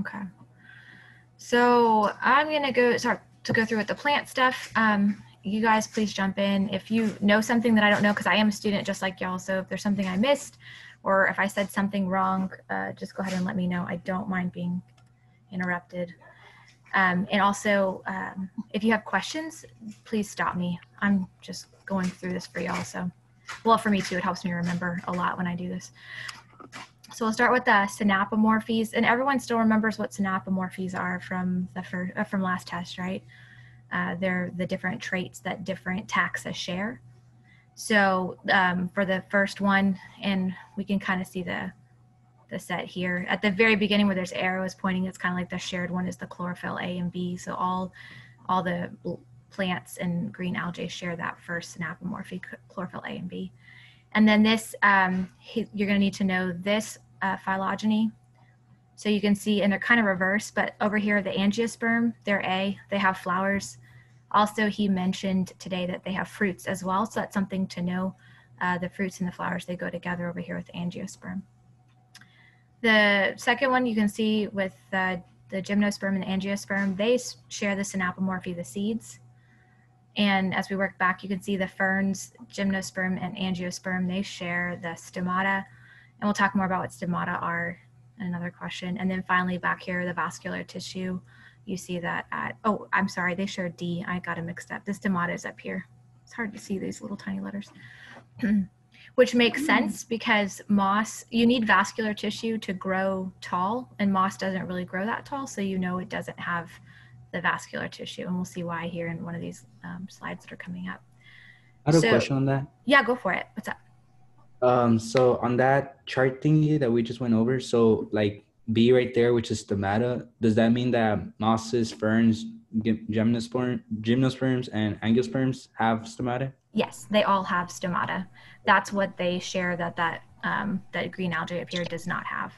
Okay. So I'm gonna go start to go through with the plant stuff. Um, you guys please jump in if you know something that I don't know because I am a student just like y'all. So if there's something I missed or if I said something wrong, uh, just go ahead and let me know. I don't mind being interrupted. Um, and also, um, if you have questions, please stop me. I'm just going through this for y'all. So, well, for me too, it helps me remember a lot when I do this. So we'll start with the synapomorphies, and everyone still remembers what synapomorphies are from the first, uh, from last test, right? Uh, they're the different traits that different taxa share. So um, for the first one, and we can kind of see the the set here at the very beginning where there's arrows pointing, it's kind of like the shared one is the chlorophyll A and B. So all all the plants and green algae share that first synapomorphy, chlorophyll A and B. And then this, um, you're going to need to know this uh, phylogeny. So you can see, and they're kind of reversed, but over here, the angiosperm, they're A, they have flowers. Also, he mentioned today that they have fruits as well. So that's something to know. Uh, the fruits and the flowers, they go together over here with angiosperm. The second one you can see with uh, the gymnosperm and the angiosperm, they share the synapomorphy, the seeds. And as we work back, you can see the ferns, gymnosperm and angiosperm, they share the stomata. And we'll talk more about what stomata are in another question. And then finally back here, the vascular tissue, you see that at, oh, I'm sorry, they share D. I got it mixed up. The stomata is up here. It's hard to see these little tiny letters. Which makes sense because moss, you need vascular tissue to grow tall, and moss doesn't really grow that tall, so you know it doesn't have the vascular tissue. And we'll see why here in one of these um, slides that are coming up. I have so, a question on that. Yeah, go for it. What's up? Um, so on that chart thingy that we just went over, so like B right there, which is stomata, does that mean that mosses, ferns, gymnosperm, gymnosperms, and angiosperms have stomata? Yes, they all have stomata. That's what they share that that um, that green algae up here does not have.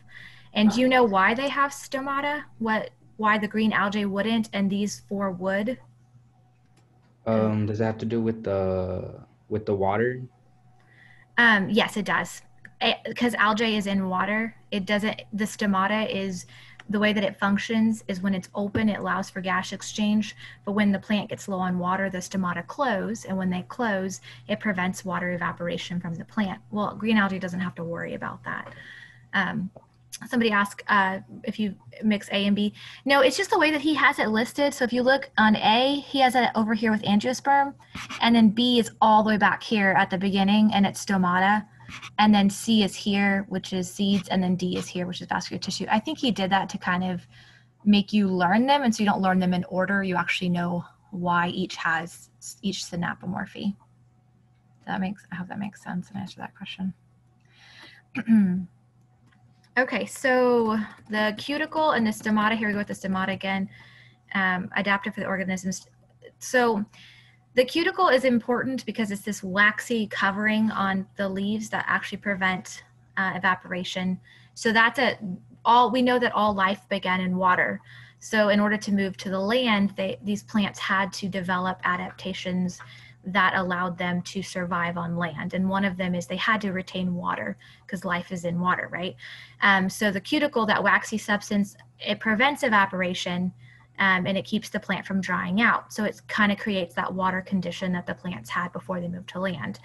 And do you know why they have stomata? What why the green algae wouldn't and these four would? Um, does that have to do with the with the water? Um, yes, it does. Because algae is in water, it doesn't. The stomata is the way that it functions is when it's open, it allows for gas exchange. But when the plant gets low on water, the stomata close, and when they close, it prevents water evaporation from the plant. Well, green algae doesn't have to worry about that. Um, somebody asked uh, if you mix A and B. No, it's just the way that he has it listed. So if you look on A, he has it over here with angiosperm, and then B is all the way back here at the beginning, and it's stomata. And then C is here, which is seeds, and then D is here, which is vascular tissue. I think he did that to kind of make you learn them, and so you don't learn them in order. You actually know why each has each synapomorphy. That makes I hope that makes sense and answer that question. Okay, so the cuticle and the stomata, here we go with the stomata again, um, adaptive for the organisms. So the cuticle is important because it's this waxy covering on the leaves that actually prevent uh, evaporation. So that's a, all, we know that all life began in water. So in order to move to the land, they, these plants had to develop adaptations that allowed them to survive on land. And one of them is they had to retain water because life is in water, right? Um, so the cuticle, that waxy substance, it prevents evaporation um, and it keeps the plant from drying out. So it kind of creates that water condition that the plants had before they moved to land.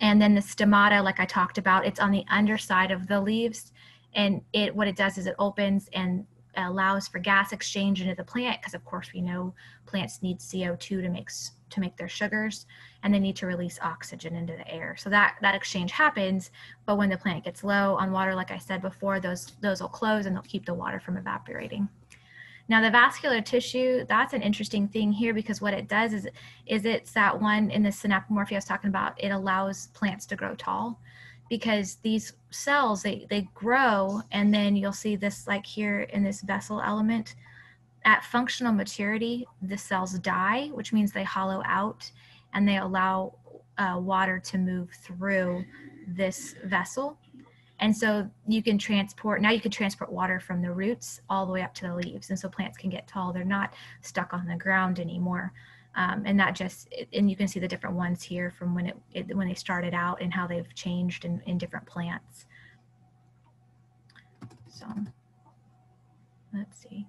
And then the stomata, like I talked about, it's on the underside of the leaves. And it what it does is it opens and allows for gas exchange into the plant because of course we know plants need CO2 to make to make their sugars and they need to release oxygen into the air. So that that exchange happens, but when the plant gets low on water like I said before, those those will close and they'll keep the water from evaporating. Now the vascular tissue, that's an interesting thing here because what it does is is it's that one in the synapomorphy I was talking about, it allows plants to grow tall because these cells they, they grow and then you'll see this like here in this vessel element at functional maturity the cells die which means they hollow out and they allow uh, water to move through this vessel. And so you can transport now you can transport water from the roots all the way up to the leaves. And so plants can get tall. They're not stuck on the ground anymore. Um, and that just and you can see the different ones here from when it, it when they started out and how they've changed in, in different plants. So let's see.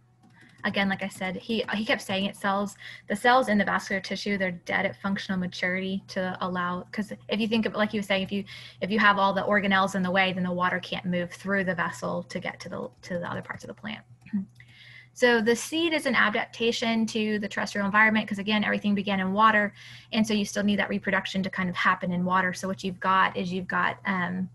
Again, like I said, he he kept saying it cells. The cells in the vascular tissue, they're dead at functional maturity to allow. Because if you think of like he was saying, if you if you have all the organelles in the way, then the water can't move through the vessel to get to the to the other parts of the plant. So the seed is an adaptation to the terrestrial environment because again, everything began in water, and so you still need that reproduction to kind of happen in water. So what you've got is you've got um,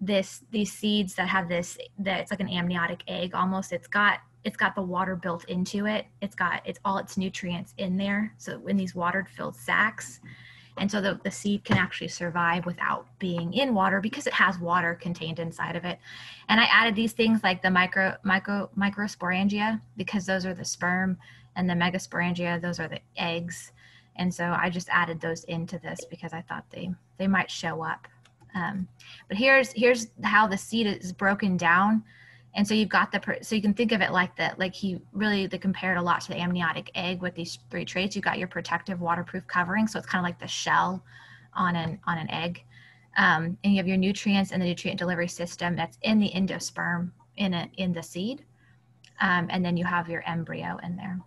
this these seeds that have this that it's like an amniotic egg almost. It's got it's got the water built into it. It's got it's all its nutrients in there. So in these water filled sacks. and so the, the seed can actually survive without being in water because it has water contained inside of it and i added these things like the micro micro microsporangia because those are the sperm and the megasporangia those are the eggs and so i just added those into this because i thought they they might show up um, but here's here's how the seed is broken down and so you've got the per- so you can think of it like that like he really they compared a lot to the amniotic egg with these three traits. You got your protective waterproof covering so it's kind of like the shell on an on an egg. Um, and you have your nutrients and the nutrient delivery system that's in the endosperm in a, in the seed. Um, and then you have your embryo in there.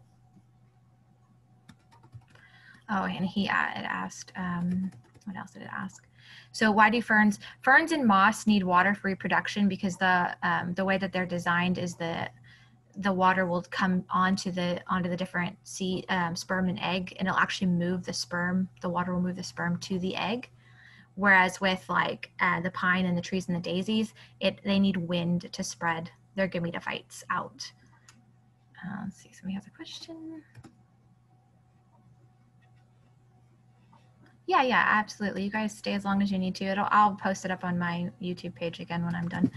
Oh and he asked um, what else did it ask so why do ferns? Ferns and moss need water for reproduction because the um, the way that they're designed is that the water will come onto the onto the different seed, um, sperm and egg, and it'll actually move the sperm. The water will move the sperm to the egg. Whereas with like uh, the pine and the trees and the daisies, it they need wind to spread their gametophytes out. Uh, let's see, somebody has a question. Yeah, yeah, absolutely. You guys stay as long as you need to. It'll, I'll post it up on my YouTube page again when I'm done.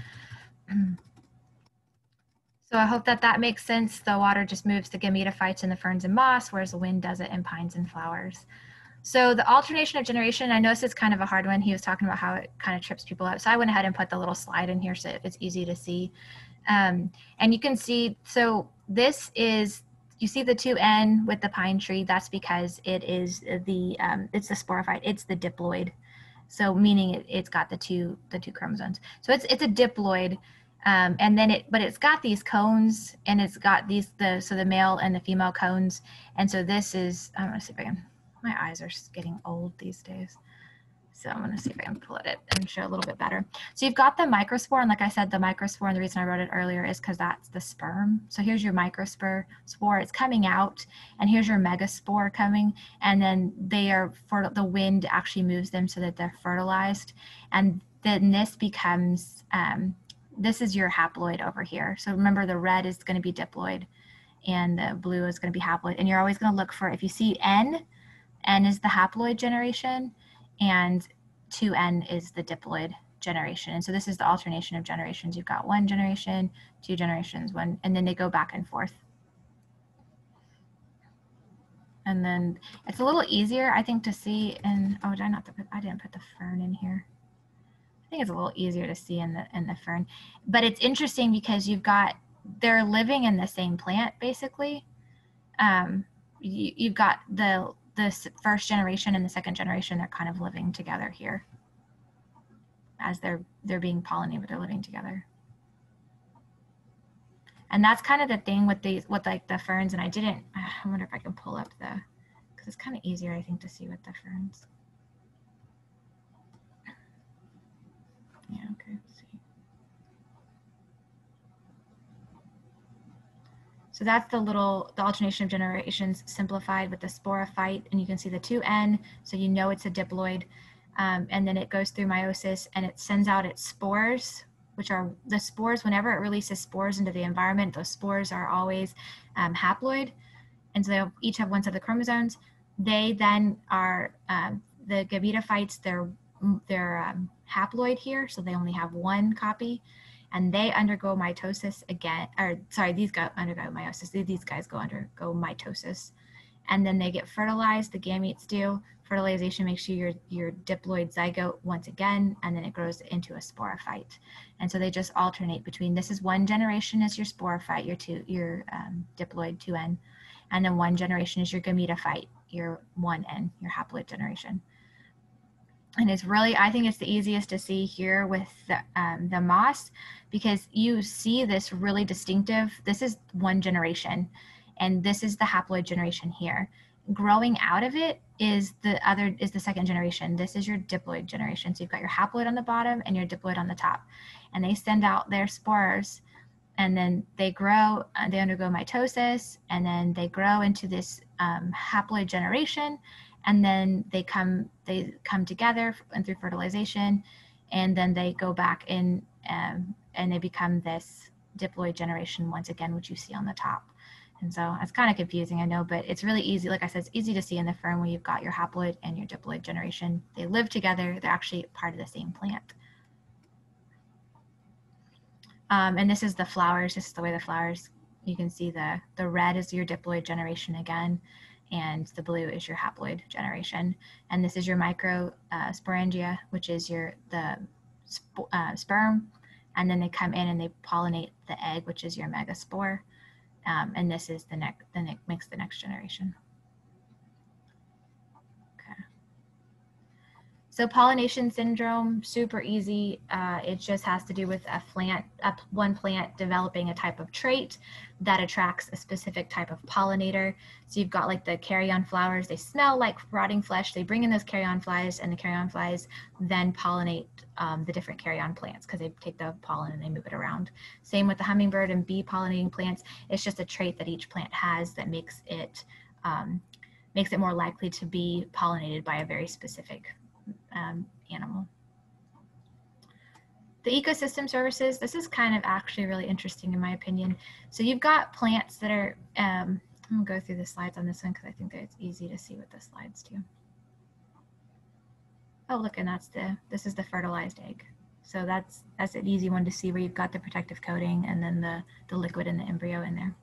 so I hope that that makes sense. The water just moves the gametophytes in the ferns and moss, whereas the wind does it in pines and flowers. So the alternation of generation, I noticed it's kind of a hard one. He was talking about how it kind of trips people up. So I went ahead and put the little slide in here so it's easy to see. Um, and you can see, so this is you see the 2N with the pine tree, that's because it is the, um, it's the sporophyte, it's the diploid. So meaning it, it's got the two, the two chromosomes. So it's, it's a diploid. Um, and then it, but it's got these cones and it's got these, the, so the male and the female cones. And so this is, I'm gonna see if I can, my eyes are getting old these days. So I'm going to see if I can pull it up and show a little bit better. So you've got the microspore, and like I said, the microspore, and the reason I wrote it earlier is because that's the sperm. So here's your microspore, spore, it's coming out, and here's your megaspore coming, and then they are, for the wind actually moves them so that they're fertilized, and then this becomes, um, this is your haploid over here. So remember the red is going to be diploid, and the blue is going to be haploid, and you're always going to look for, if you see N, N is the haploid generation, and 2n is the diploid generation. And so this is the alternation of generations. You've got one generation, two generations, one, and then they go back and forth. And then it's a little easier, I think, to see. And oh, did I not put? I didn't put the fern in here. I think it's a little easier to see in the in the fern, but it's interesting because you've got they're living in the same plant basically. Um, you, you've got the the first generation and the second generation, they're kind of living together here as they're they're being pollinated, they're living together. And that's kind of the thing with these, with like the ferns. And I didn't. I wonder if I can pull up the, because it's kind of easier, I think, to see with the ferns. Yeah. Okay. So that's the little, the alternation of generations simplified with the sporophyte, and you can see the 2N, so you know it's a diploid. Um, and then it goes through meiosis and it sends out its spores, which are the spores, whenever it releases spores into the environment, those spores are always um, haploid. And so they each have one set of chromosomes. They then are, um, the gametophytes, they're, they're um, haploid here, so they only have one copy and they undergo mitosis again, or sorry, these guys undergo meiosis. These guys go undergo mitosis, and then they get fertilized. The gametes do. Fertilization makes you your your diploid zygote once again, and then it grows into a sporophyte. And so they just alternate between this is one generation is your sporophyte, your two your um, diploid 2n, and then one generation is your gametophyte, your 1n, your haploid generation. And it's really i think it's the easiest to see here with the, um, the moss because you see this really distinctive this is one generation and this is the haploid generation here. Growing out of it is the other is the second generation. This is your diploid generation. So you've got your haploid on the bottom and your diploid on the top. And they send out their spores and then they grow uh, they undergo mitosis and then they grow into this um, haploid generation and then they come they come together and through fertilization and then they go back in um, and they become this diploid generation once again which you see on the top. And so it's kind of confusing i know but it's really easy like i said it's easy to see in the fern where you've got your haploid and your diploid generation. They live together they're actually part of the same plant. Um, and this is the flowers this is the way the flowers you can see the the red is your diploid generation again and the blue is your haploid generation. And this is your micro uh, sporangia, which is your the sp- uh, sperm, and then they come in and they pollinate the egg, which is your megaspore. Um, and this is the next, the ne- makes the next generation. So pollination syndrome, super easy. Uh, it just has to do with a plant, a, one plant developing a type of trait that attracts a specific type of pollinator. So you've got like the carrion flowers, they smell like rotting flesh. They bring in those carrion flies and the carrion flies then pollinate um, the different carrion plants because they take the pollen and they move it around. Same with the hummingbird and bee pollinating plants. It's just a trait that each plant has that makes it um, makes it more likely to be pollinated by a very specific um, animal. The ecosystem services, this is kind of actually really interesting in my opinion. So you've got plants that are, um, I'm gonna go through the slides on this one because I think that it's easy to see what the slides do. Oh, look, and that's the, this is the fertilized egg. So that's, that's an easy one to see where you've got the protective coating and then the, the liquid and the embryo in there.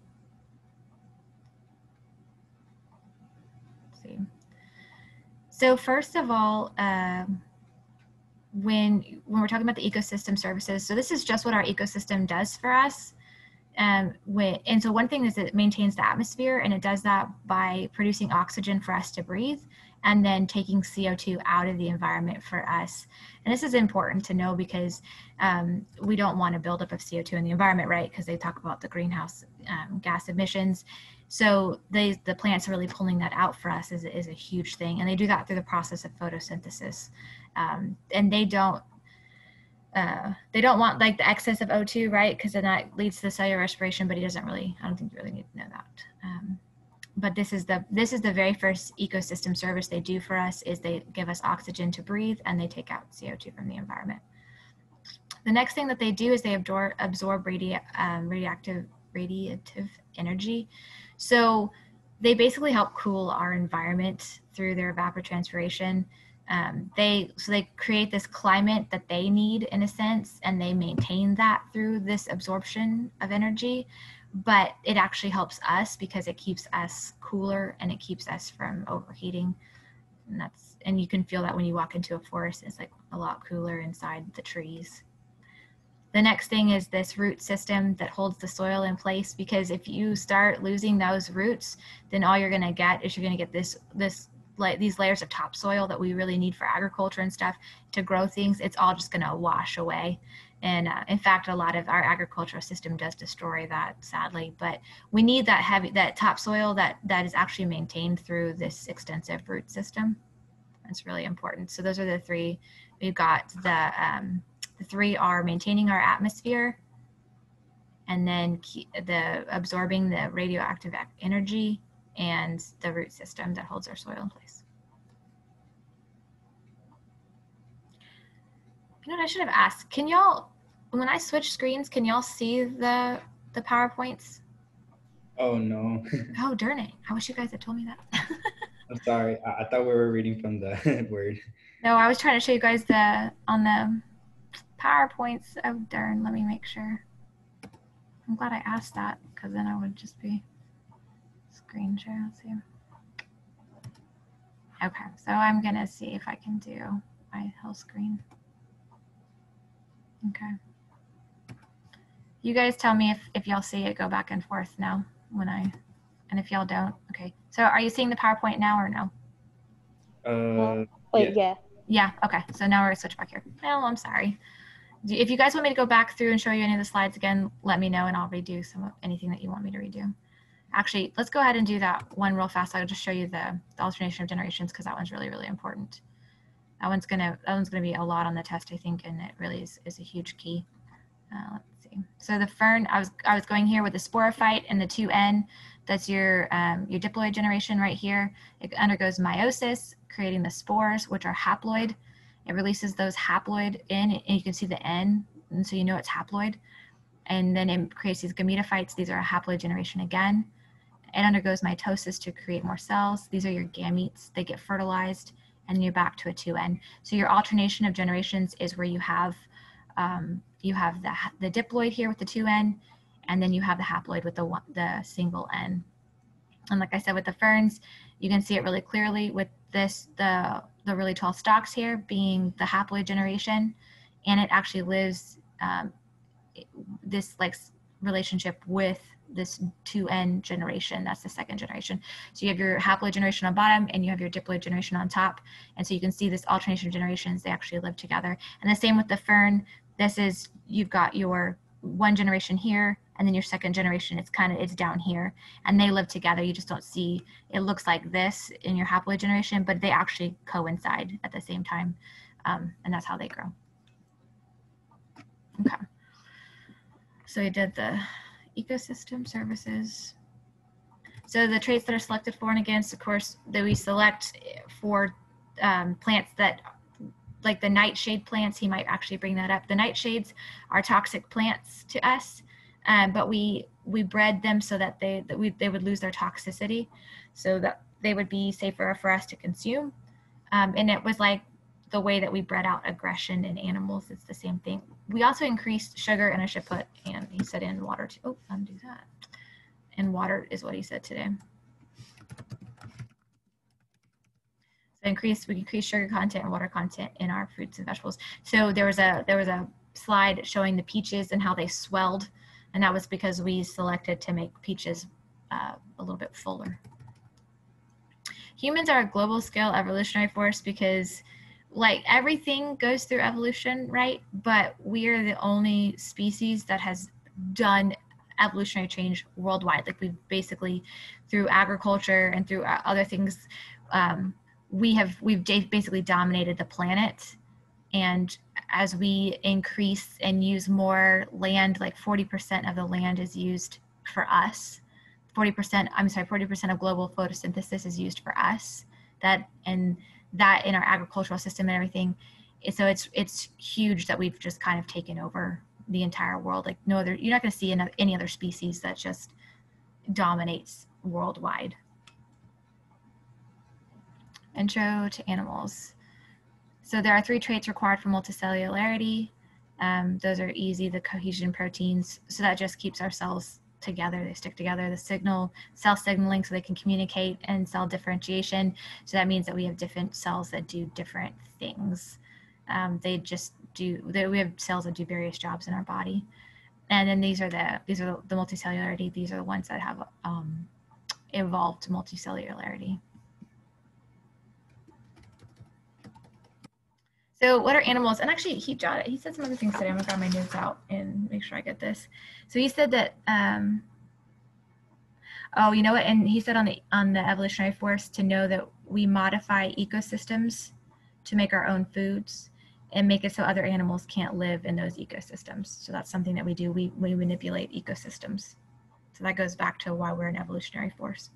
Let's see. So first of all, um, when when we're talking about the ecosystem services, so this is just what our ecosystem does for us. Um, and so one thing is it maintains the atmosphere, and it does that by producing oxygen for us to breathe, and then taking CO2 out of the environment for us. And this is important to know because um, we don't want a buildup of CO2 in the environment, right? Because they talk about the greenhouse um, gas emissions. So they, the plants are really pulling that out for us is, is a huge thing. And they do that through the process of photosynthesis. Um, and they don't, uh, they don't want like the excess of O2, right? Because then that leads to cellular respiration, but he doesn't really, I don't think you really need to know that. Um, but this is the this is the very first ecosystem service they do for us is they give us oxygen to breathe and they take out CO2 from the environment. The next thing that they do is they absorb, absorb um, radioactive radiative energy. So they basically help cool our environment through their evapotranspiration. Um, they so they create this climate that they need in a sense, and they maintain that through this absorption of energy. But it actually helps us because it keeps us cooler and it keeps us from overheating. And that's and you can feel that when you walk into a forest. It's like a lot cooler inside the trees. The next thing is this root system that holds the soil in place because if you start losing those roots, then all you're going to get is you're going to get this this like these layers of topsoil that we really need for agriculture and stuff to grow things. It's all just going to wash away. And uh, in fact, a lot of our agricultural system does destroy that, sadly. But we need that heavy that topsoil that that is actually maintained through this extensive root system. That's really important. So those are the three. We've got the um, the three are maintaining our atmosphere and then the absorbing the radioactive energy and the root system that holds our soil in place. You know what I should have asked? Can y'all, when I switch screens, can y'all see the the PowerPoints? Oh no. oh darn it. I wish you guys had told me that. I'm sorry. I, I, thought we were reading from the word. No, I was trying to show you guys the on the PowerPoints. Oh, darn. Let me make sure. I'm glad I asked that because then I would just be screen share. Let's see. Okay, so I'm going to see if I can do my whole screen. Okay. You guys tell me if, if y'all see it go back and forth now when I, and if y'all don't, okay. So are you seeing the PowerPoint now or no? Uh, Wait, yeah. Yeah, okay. So now we're gonna switch back here. Well, I'm sorry. If you guys want me to go back through and show you any of the slides again, let me know and I'll redo some of anything that you want me to redo. Actually, let's go ahead and do that one real fast. I'll just show you the, the alternation of generations because that one's really, really important. That one's gonna that one's gonna be a lot on the test, I think, and it really is, is a huge key. Uh, let's see. So the fern, I was I was going here with the sporophyte and the 2N. That's your um, your diploid generation right here. It undergoes meiosis, creating the spores, which are haploid. It releases those haploid in, and you can see the N, and so you know it's haploid. And then it creates these gametophytes. These are a haploid generation again. It undergoes mitosis to create more cells. These are your gametes. They get fertilized, and you're back to a 2N. So your alternation of generations is where you have um, you have the the diploid here with the 2N, and then you have the haploid with the one, the single N. And like I said, with the ferns, you can see it really clearly with this the the really tall stalks here being the haploid generation, and it actually lives um, this like relationship with this 2n generation. That's the second generation. So you have your haploid generation on bottom and you have your diploid generation on top. And so you can see this alternation of generations they actually live together. And the same with the fern. This is you've got your one generation here and then your second generation it's kind of it's down here. And they live together you just don't see it looks like this in your haploid generation but they actually coincide at the same time um, and that's how they grow. Okay. So we did the ecosystem services. So the traits that are selected for and against of course that we select for um, plants that like the nightshade plants he might actually bring that up. The nightshades are toxic plants to us um, but we we bred them so that they that we they would lose their toxicity, so that they would be safer for us to consume. Um, and it was like the way that we bred out aggression in animals. It's the same thing. We also increased sugar, and I should put and he said in water too. Oh, undo that. And water is what he said today. So increase we increase sugar content and water content in our fruits and vegetables. So there was a there was a slide showing the peaches and how they swelled and that was because we selected to make peaches uh, a little bit fuller. Humans are a global scale evolutionary force because like everything goes through evolution, right? But we are the only species that has done evolutionary change worldwide. Like we've basically through agriculture and through uh, other things, um, we have we've basically dominated the planet and as we increase and use more land like 40% of the land is used for us. 40% i'm sorry 40% of global photosynthesis is used for us. That and that in our agricultural system and everything so it's it's huge that we've just kind of taken over the entire world. Like no other you're not going to see any other species that just dominates worldwide. Intro to animals so there are three traits required for multicellularity. Um, those are easy, the cohesion proteins. So that just keeps our cells together. They stick together. The signal, cell signaling, so they can communicate, and cell differentiation. So that means that we have different cells that do different things. Um, they just do. They, we have cells that do various jobs in our body. And then these are the these are the multicellularity. These are the ones that have um, evolved multicellularity. So what are animals? And actually he jotted, he said some other things today. I'm gonna grab my notes out and make sure I get this. So he said that, um, oh, you know what? And he said on the, on the evolutionary force to know that we modify ecosystems to make our own foods and make it so other animals can't live in those ecosystems. So that's something that we do. We, we manipulate ecosystems. So that goes back to why we're an evolutionary force.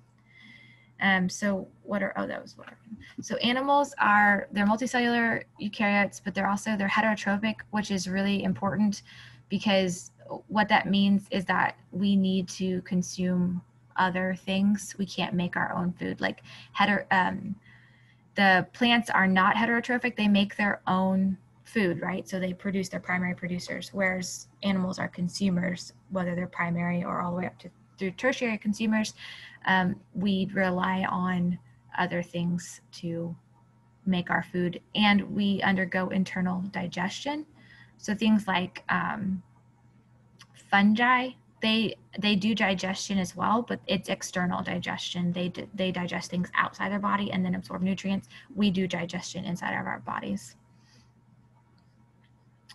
Um, so what are, oh, that was water. So animals are, they're multicellular eukaryotes, but they're also, they're heterotrophic, which is really important because what that means is that we need to consume other things. We can't make our own food. Like heter, um, the plants are not heterotrophic. They make their own food, right? So they produce their primary producers, whereas animals are consumers, whether they're primary or all the way up to through tertiary consumers um, we rely on other things to make our food and we undergo internal digestion so things like um, fungi they they do digestion as well, but it's external digestion. They they digest things outside their body and then absorb nutrients. We do digestion inside of our bodies.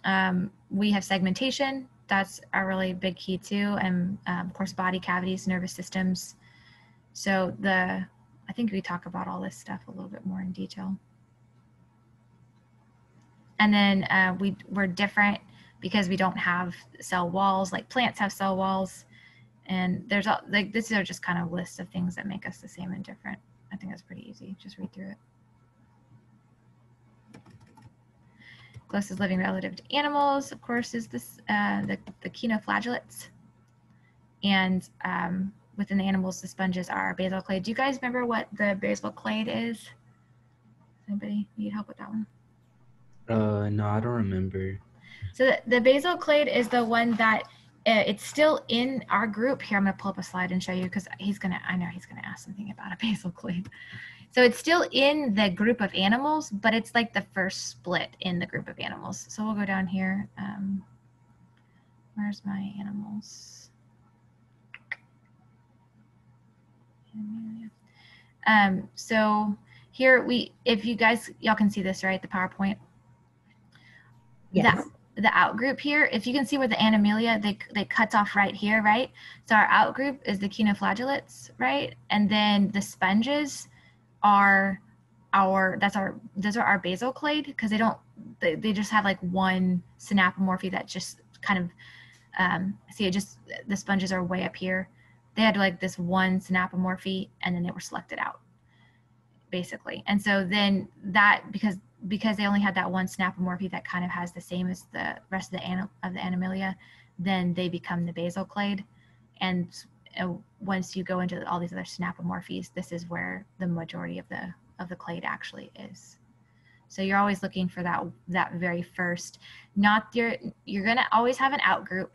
Um, we have segmentation. That's a really big key too, and um, of course, body cavities, nervous systems. So the I think we talk about all this stuff a little bit more in detail. And then uh, we we're different because we don't have cell walls like plants have cell walls and there's all like these are just kind of lists of things that make us the same and different i think that's pretty easy just read through it closest living relative to animals of course is this uh, the, the choanoflagellates and um, within the animals the sponges are basal clade do you guys remember what the basal clade is anybody need help with that one Uh, no, I don't remember. So the, the basal clade is the one that uh, it's still in our group. Here, I'm going to pull up a slide and show you because he's going to, I know he's going to ask something about a basal clade. So it's still in the group of animals, but it's like the first split in the group of animals. So we'll go down here. Um, where's my animals? Um, so here we, if you guys, y'all can see this, right? The PowerPoint Yes. the, the out group here, if you can see where the animalia, they, they cuts off right here, right? So our out group is the choanoflagellates, right? And then the sponges are our, that's our, those are our basal clade because they don't, they, they just have like one synapomorphy that just kind of, um, see it just, the sponges are way up here. They had like this one synapomorphy and then they were selected out basically. And so then that, because because they only had that one synapomorphy that kind of has the same as the rest of the anim- of the animalia, then they become the basal clade. And uh, once you go into all these other synapomorphies, this is where the majority of the of the clade actually is. So you're always looking for that that very first. Not your you're gonna always have an outgroup.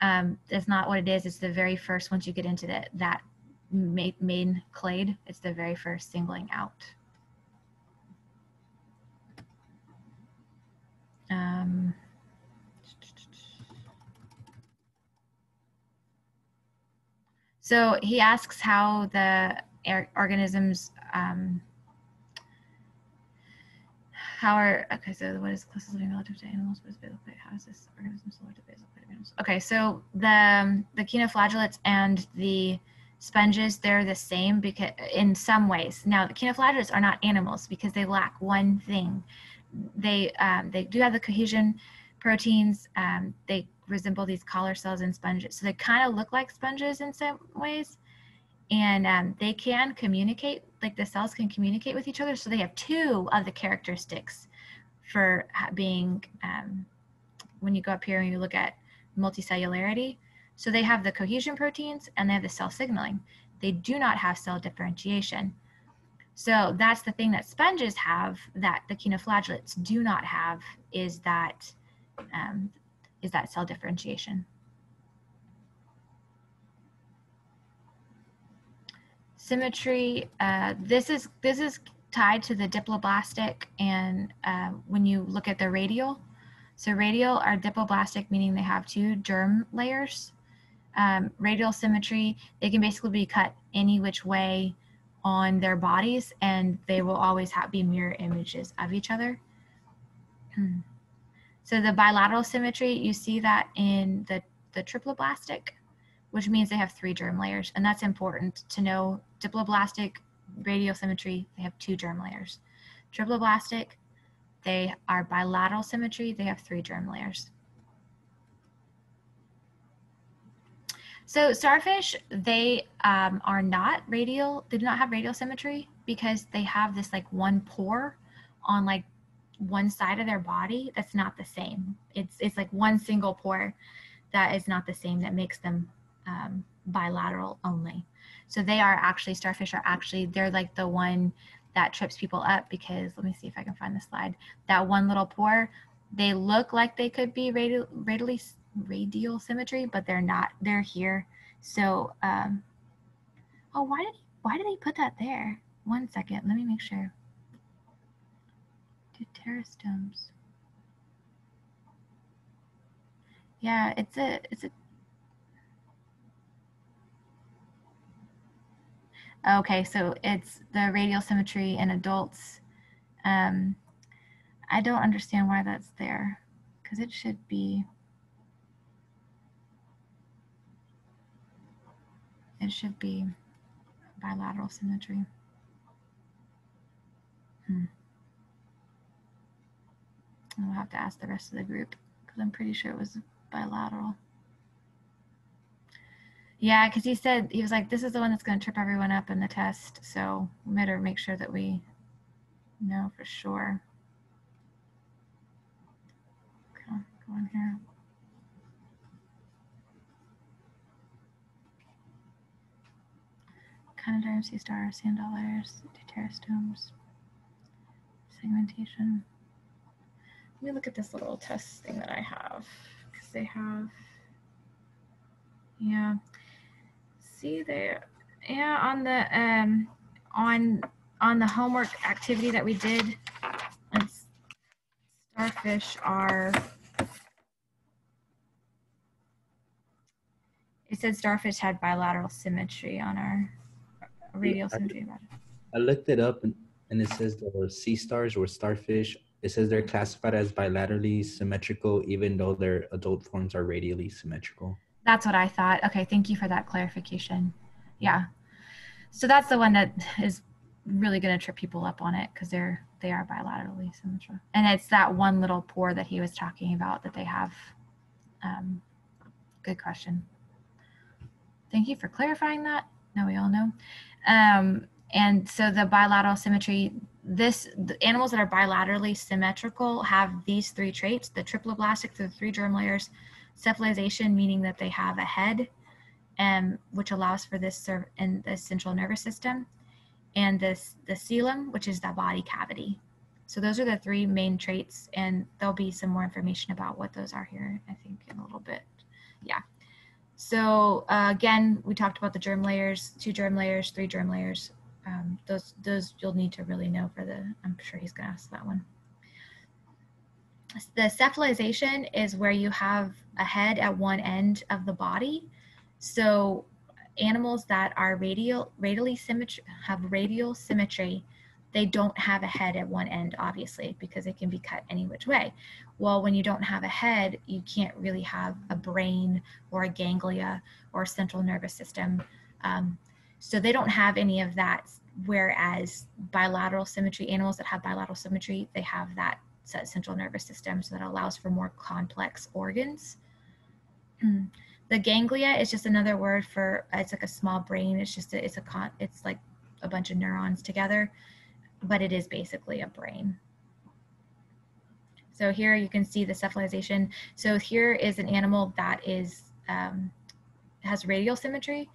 Um, that's not what it is. It's the very first. Once you get into the, that ma- main clade, it's the very first singling out. Um, so he asks how the organisms, um, how are, okay, so what is closest living relative to animals? What is basal? How is this organism similar to basal animals? Okay, so the, the choanoflagellates and the sponges, they're the same because in some ways. Now, the choanoflagellates are not animals because they lack one thing they um, they do have the cohesion proteins. Um, they resemble these collar cells and sponges, so they kind of look like sponges in some ways, and um, they can communicate. Like the cells can communicate with each other, so they have two of the characteristics for being. Um, when you go up here and you look at multicellularity, so they have the cohesion proteins and they have the cell signaling. They do not have cell differentiation. So that's the thing that sponges have that the choanoflagellates do not have is that um, is that cell differentiation. Symmetry. Uh, this is this is tied to the diploblastic, and uh, when you look at the radial, so radial are diploblastic, meaning they have two germ layers. Um, radial symmetry, they can basically be cut any which way on their bodies and they will always have be mirror images of each other. So the bilateral symmetry, you see that in the, the triploblastic, which means they have three germ layers. And that's important to know. Diploblastic, radial symmetry, they have two germ layers. Triploblastic, they are bilateral symmetry, they have three germ layers. So starfish, they um, are not radial. They do not have radial symmetry because they have this like one pore on like one side of their body that's not the same. It's it's like one single pore that is not the same that makes them um, bilateral only. So they are actually starfish are actually they're like the one that trips people up because let me see if I can find the slide. That one little pore, they look like they could be radial, radially radial symmetry, but they're not. They're here. So, um, oh, why did why did they put that there? One second, let me make sure terrace pterostomes. Yeah, it's a it's a Okay, so it's the radial symmetry in adults. Um, I don't understand why that's there because it should be it should be bilateral symmetry. Hmm. I'll have to ask the rest of the group because I'm pretty sure it was bilateral. Yeah, because he said he was like, "This is the one that's going to trip everyone up in the test." So we better make sure that we know for sure. Okay, go on here. Chondrium, sea star, sand dollars, deuterostomes, segmentation. Let me look at this little test thing that I have because they have, yeah. See there, yeah, on the um, on on the homework activity that we did, starfish are. It said starfish had bilateral symmetry on our radial I- symmetry. I looked it up and, and it says the sea stars or starfish. It says they're classified as bilaterally symmetrical, even though their adult forms are radially symmetrical. That's what I thought. Okay, thank you for that clarification. Yeah. So that's the one that is really going to trip people up on it because they're they are bilaterally symmetrical, and it's that one little pore that he was talking about that they have. Um, good question. Thank you for clarifying that. Now we all know. Um, and so the bilateral symmetry, this the animals that are bilaterally symmetrical have these three traits: the triploblastic, the three germ layers, cephalization, meaning that they have a head, um, which allows for this cer- in the central nervous system, and this the coelom, which is the body cavity. So those are the three main traits, and there'll be some more information about what those are here. I think in a little bit. Yeah. So uh, again, we talked about the germ layers, two germ layers, three germ layers. Um, those those you'll need to really know for the. I'm sure he's going to ask that one. The cephalization is where you have a head at one end of the body. So animals that are radial radially symmetry have radial symmetry they don't have a head at one end obviously because it can be cut any which way well when you don't have a head you can't really have a brain or a ganglia or a central nervous system um, so they don't have any of that whereas bilateral symmetry animals that have bilateral symmetry they have that set central nervous system so that allows for more complex organs. The ganglia is just another word for it's like a small brain it's just a, it's a con it's like a bunch of neurons together but it is basically a brain. So here you can see the cephalization. So here is an animal that is um, has radial symmetry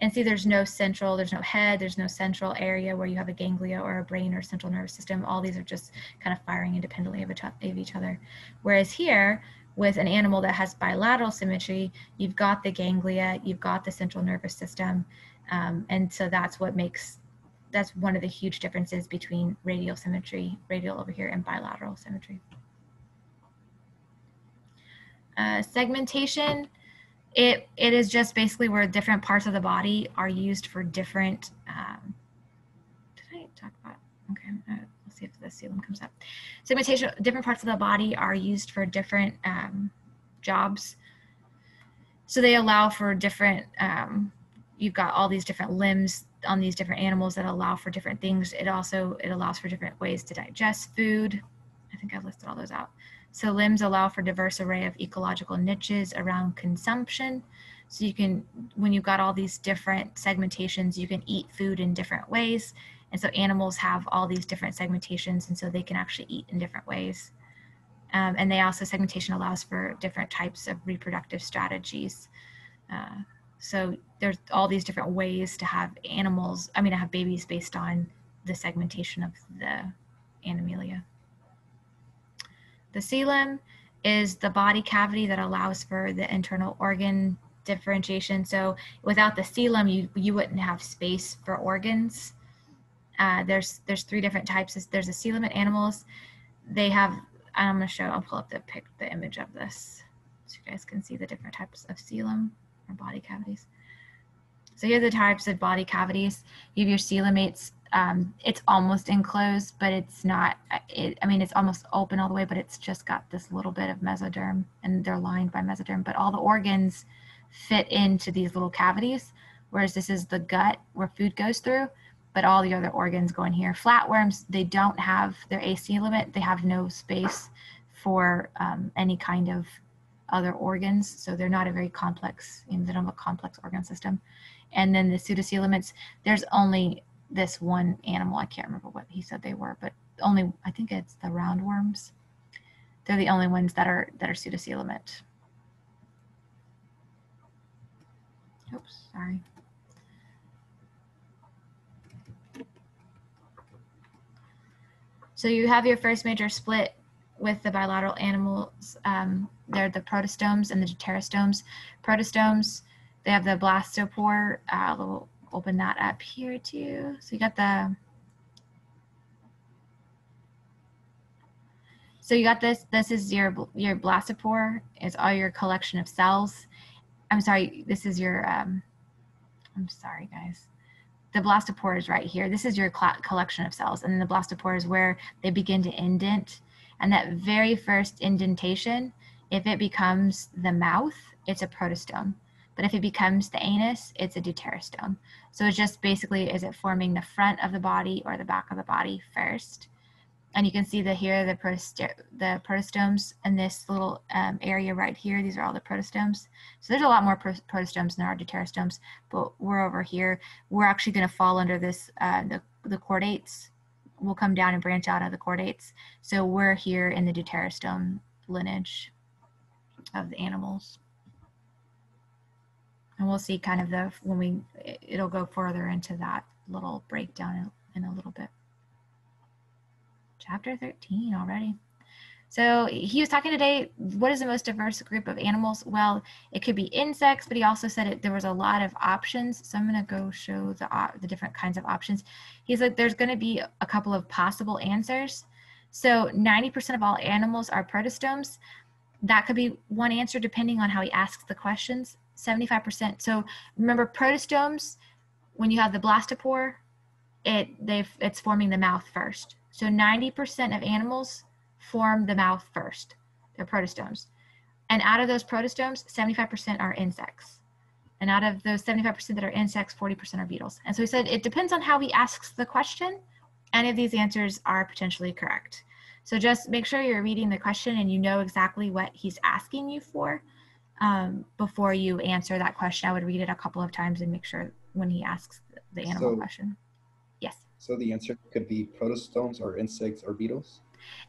and see there's no central there's no head there's no central area where you have a ganglia or a brain or central nervous system all these are just kind of firing independently of each, other whereas here with an animal that has bilateral symmetry, you've got the ganglia, you've got the central nervous system. Um, and so that's what makes, that's one of the huge differences between radial symmetry, radial over here, and bilateral symmetry. Uh, segmentation, it, it is just basically where different parts of the body are used for different, um, did I talk about, okay, uh, see if the coelom comes up. Segmentation, different parts of the body are used for different um, jobs. So they allow for different, um, you've got all these different limbs on these different animals that allow for different things. It also, it allows for different ways to digest food. I think I've listed all those out. So limbs allow for diverse array of ecological niches around consumption. So you can, when you've got all these different segmentations, you can eat food in different ways. And so animals have all these different segmentations, and so they can actually eat in different ways. Um, and they also, segmentation allows for different types of reproductive strategies. Uh, so there's all these different ways to have animals, I mean, to have babies based on the segmentation of the animalia. The coelom is the body cavity that allows for the internal organ differentiation. So without the coelom, you, you wouldn't have space for organs. Uh, there's there's three different types. There's a coelom in animals. They have. I'm gonna show. I'll pull up the pic, the image of this, so you guys can see the different types of coelom or body cavities. So here are the types of body cavities. You have your coelomates. Um, it's almost enclosed, but it's not. It, I mean, it's almost open all the way, but it's just got this little bit of mesoderm, and they're lined by mesoderm. But all the organs fit into these little cavities, whereas this is the gut where food goes through. But all the other organs go in here. Flatworms, they don't have their acoelomate. They have no space for um, any kind of other organs. So they're not a very complex, you know, they don't have a complex organ system. And then the pseudocoelomates, there's only this one animal. I can't remember what he said they were, but only I think it's the roundworms. They're the only ones that are that are pseudocoelomate. Oops, sorry. So you have your first major split with the bilateral animals. Um, they're the protostomes and the deuterostomes. Protostomes, they have the blastopore. Uh, we'll open that up here too. So you got the, so you got this, this is your, your blastopore. It's all your collection of cells. I'm sorry, this is your, um, I'm sorry guys. The blastopore is right here. This is your collection of cells. And then the blastopore is where they begin to indent. And that very first indentation, if it becomes the mouth, it's a protostome. But if it becomes the anus, it's a deuterostome. So it's just basically, is it forming the front of the body or the back of the body first? And you can see that here, the, protost the protostomes in this little um, area right here, these are all the protostomes. So there's a lot more pro protostomes than there are deuterostomes, but we're over here. We're actually gonna fall under this, uh, the, the chordates. We'll come down and branch out of the chordates. So we're here in the deuterostome lineage of the animals. And we'll see kind of the, when we, it'll go further into that little breakdown in, in a little bit. Chapter 13 already. So he was talking today, what is the most diverse group of animals? Well, it could be insects, but he also said it, there was a lot of options. So I'm gonna go show the, uh, the different kinds of options. He's like, there's gonna be a couple of possible answers. So 90% of all animals are protostomes. That could be one answer depending on how he asks the questions. 75%. So remember protostomes, when you have the blastopore, it they've it's forming the mouth first. So 90% of animals form the mouth first. They're protostomes. And out of those protostomes, 75% are insects. And out of those 75% that are insects, 40% are beetles. And so he said it depends on how he asks the question. Any of these answers are potentially correct. So just make sure you're reading the question and you know exactly what he's asking you for um, before you answer that question. I would read it a couple of times and make sure when he asks the animal so, question. Yes. So the answer could be protostomes or insects or beetles?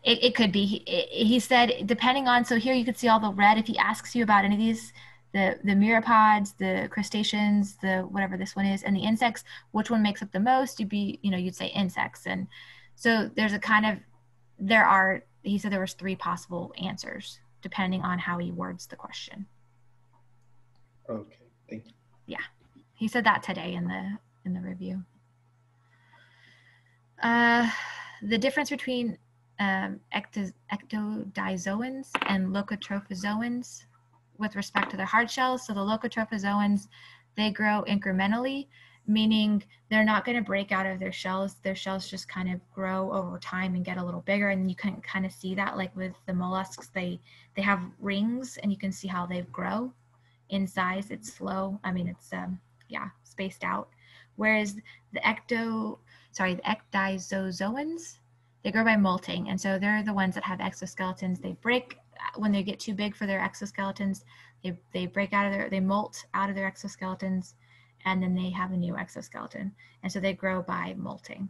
It, it could be. He, he said, depending on, so here you can see all the red. If he asks you about any of these, the, the myriapods, the crustaceans, the whatever this one is, and the insects, which one makes up the most, you'd be, you know, you'd say insects. And so there's a kind of, there are, he said there was three possible answers depending on how he words the question. Okay, thank you. Yeah, he said that today in the in the review. Uh, the difference between um, ectodiozoans and leucotrophozoans with respect to their hard shells. So the leucotrophozoans, they grow incrementally, meaning they're not going to break out of their shells. Their shells just kind of grow over time and get a little bigger. And you can kind of see that like with the mollusks, they, they have rings and you can see how they grow in size. It's slow. I mean, it's, um, yeah, spaced out. Whereas the ecto, sorry, the ecdysozoans, they grow by molting. And so they're the ones that have exoskeletons. They break when they get too big for their exoskeletons. They, they break out of their, they molt out of their exoskeletons and then they have a new exoskeleton. And so they grow by molting.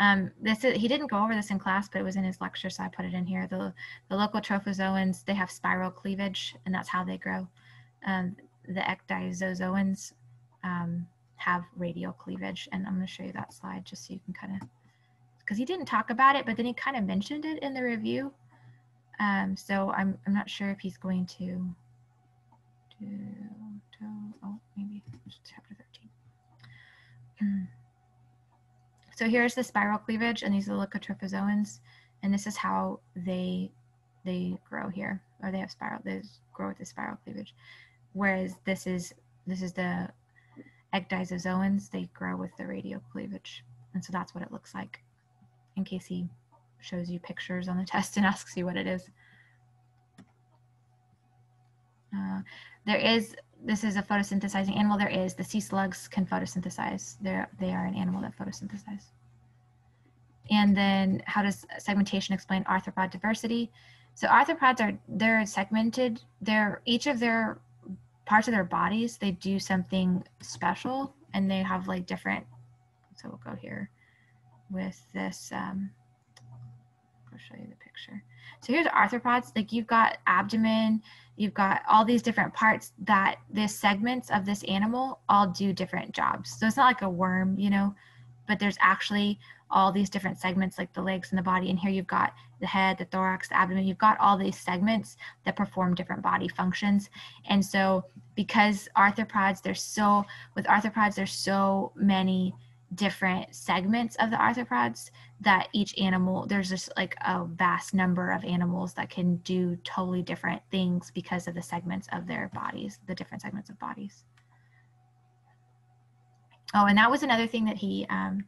Um, this is, he didn't go over this in class, but it was in his lecture, so I put it in here. The, the local trophozoans, they have spiral cleavage, and that's how they grow. Um, the ecdysozoans um, have radial cleavage, and I'm going to show you that slide just so you can kind of, because he didn't talk about it, but then he kind of mentioned it in the review. Um, so I'm, I'm not sure if he's going to, to, to oh, maybe chapter 13. So here's the spiral cleavage, and these are the leucotrophozoans, and this is how they they grow here, or they have spiral, they grow with the spiral cleavage. Whereas this is this is the egg ecdysozoans. They grow with the radial cleavage. And so that's what it looks like in case he shows you pictures on the test and asks you what it is. Uh, there is, this is a photosynthesizing animal. There is, the sea slugs can photosynthesize. They're, they are an animal that photosynthesize. And then how does segmentation explain arthropod diversity? So arthropods are, they're segmented. They're, each of their parts of their bodies, they do something special and they have like different, so we'll go here with this, um, I'll show you the picture. So here's arthropods, like you've got abdomen, you've got all these different parts that this segments of this animal all do different jobs. So it's not like a worm, you know, but there's actually all these different segments like the legs and the body. And here you've got the head, the thorax, the abdomen. You've got all these segments that perform different body functions. And so because arthropods, there's so, with arthropods, there's so many different segments of the arthropods that each animal, there's just like a vast number of animals that can do totally different things because of the segments of their bodies, the different segments of bodies. Oh, and that was another thing that he, um,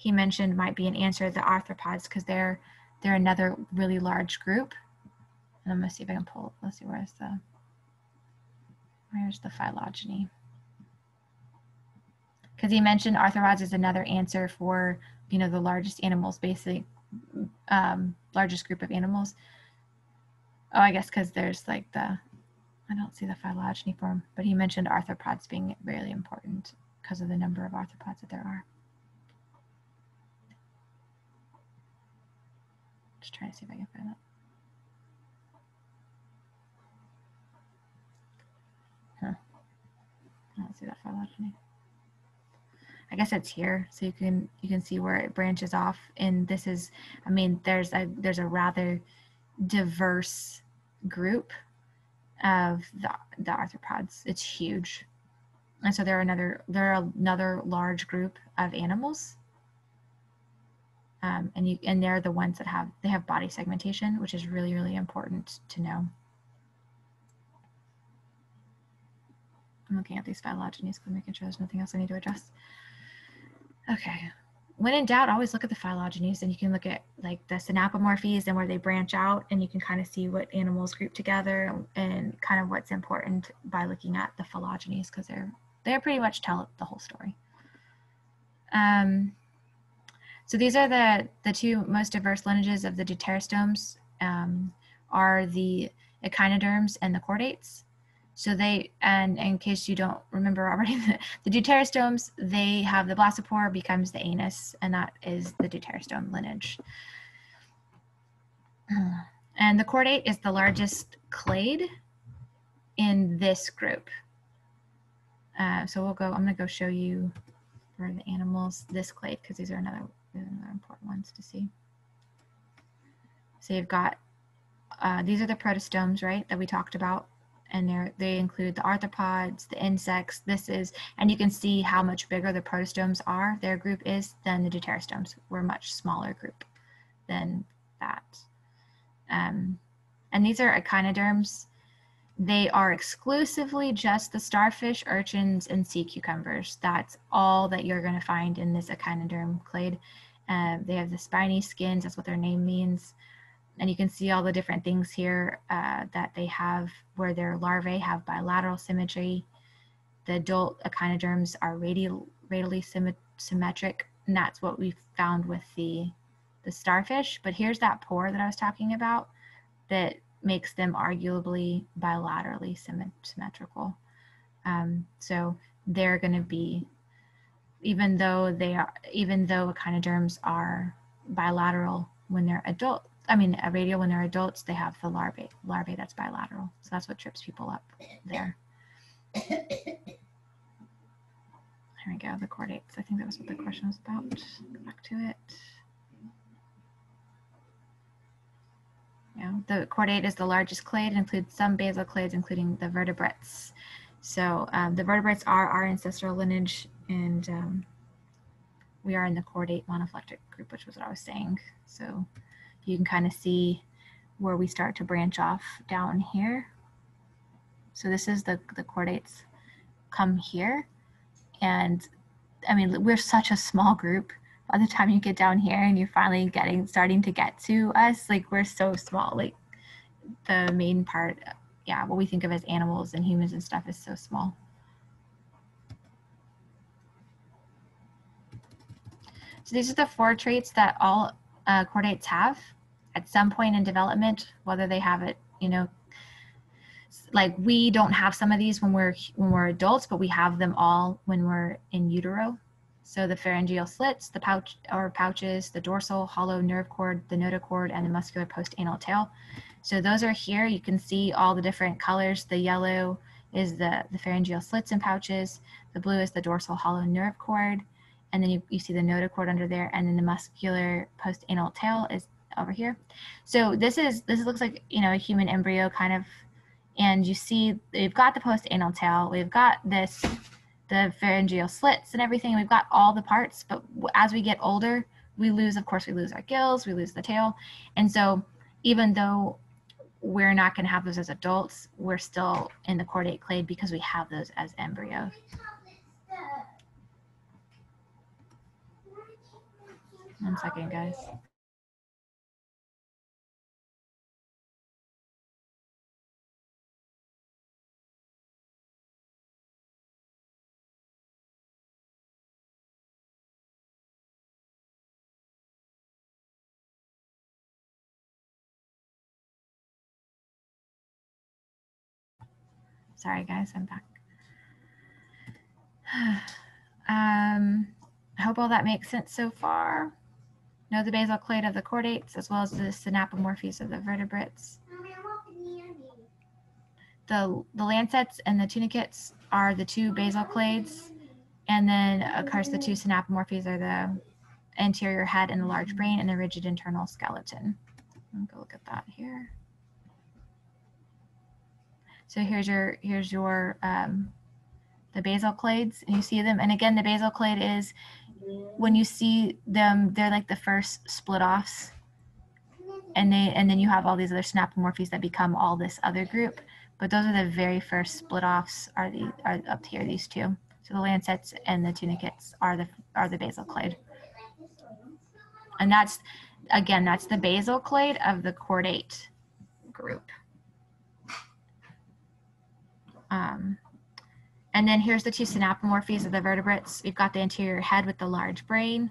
he mentioned might be an answer the arthropods because they're they're another really large group and i'm going to see if i can pull let's see where's the where's the phylogeny because he mentioned arthropods is another answer for you know the largest animals basically um, largest group of animals oh i guess because there's like the i don't see the phylogeny form but he mentioned arthropods being really important because of the number of arthropods that there are Just trying to see if I can find that. Huh. I don't see that phylogeny. I guess it's here, so you can you can see where it branches off. And this is, I mean, there's a there's a rather diverse group of the the arthropods. It's huge, and so they're another they're another large group of animals um, and you and they're the ones that have they have body segmentation which is really really important to know i'm looking at these phylogenies making sure there's nothing else i need to adjust okay. When in doubt always look at the phylogenies and you can look at like the synapomorphies and where they branch out and you can kind of see what animals group together and kind of what's important by looking at the phylogenies because they're they're pretty much tell the whole story. Um, so these are the, the two most diverse lineages of the deuterostomes. Um, are the echinoderms and the chordates. So they, and in case you don't remember already, the, deuterostomes, they have the blastopore becomes the anus, and that is the deuterostome lineage. And the chordate is the largest clade in this group. Uh, so we'll go, I'm gonna go show you for the animals this clade because these are another are important ones to see. So you've got, uh, these are the protostomes, right, that we talked about. And they include the arthropods, the insects. This is, and you can see how much bigger the protostomes are, their group is, than the deuterostomes. We're a much smaller group than that. Um, and these are echinoderms. They are exclusively just the starfish, urchins, and sea cucumbers. That's all that you're going to find in this echinoderm clade. Uh, they have the spiny skins, that's what their name means. And you can see all the different things here uh, that they have where their larvae have bilateral symmetry. The adult echinoderms are radial, radially symmetric, and that's what we found with the, the starfish. But here's that pore that I was talking about that makes them arguably bilaterally symmetrical. Um, so they're going to be even though they are even though echinoderms are bilateral when they're adult i mean a radial when they're adults they have the larvae larvae that's bilateral. So that's what trips people up there. Here we go the chordates. I think that was what the question was about. Go back to it. Yeah the chordate is the largest clade includes some basal clades including the vertebrates. So um, the vertebrates are our ancestral lineage and um, we are in the chordate monophyletic group, which was what I was saying. So you can kind of see where we start to branch off down here. So this is the, the chordates. come here. And I mean, we're such a small group. By the time you get down here and you're finally getting starting to get to us, like we're so small. Like the main part, yeah, what we think of as animals and humans and stuff is so small. So these are the four traits that all uh, chordates have at some point in development, whether they have it, you know, like we don't have some of these when we're when we're adults, but we have them all when we're in utero. So the pharyngeal slits, the pouch or pouches, the dorsal hollow nerve cord, the notochord, and the muscular postanal tail. So those are here. You can see all the different colors. The yellow is the, the pharyngeal slits and pouches. The blue is the dorsal hollow nerve cord. And then you, you see the notochord under there. And then the muscular postanal tail is over here. So this is, this looks like, you know, a human embryo kind of, and you see we've got the postanal tail. We've got this, the pharyngeal slits and everything. We've got all the parts, but as we get older, we lose, of course, we lose our gills, we lose the tail. And so even though we're not going to have those as adults. We're still in the chordate clade because we have those as embryos. One second, guys. Sorry, guys, I'm back. um, I hope all that makes sense so far. Know the basal clade of the chordates as well as the synapomorphies of the vertebrates. The, the lancets and the tunicates are the two basal clades. And then, of course, the two synapomorphies are the anterior head and the large brain and the rigid internal skeleton. I'll go look at that here. So here's your here's your um, the basal clades, and you see them. And again, the basal clade is when you see them, they're like the first split offs, and they and then you have all these other synapomorphies that become all this other group. But those are the very first split offs. Are the are up here these two. So the lancets and the tunicates are the are the basal clade, and that's again that's the basal clade of the chordate group. Um, and then here's the two synapomorphies of the vertebrates. We've got the anterior head with the large brain.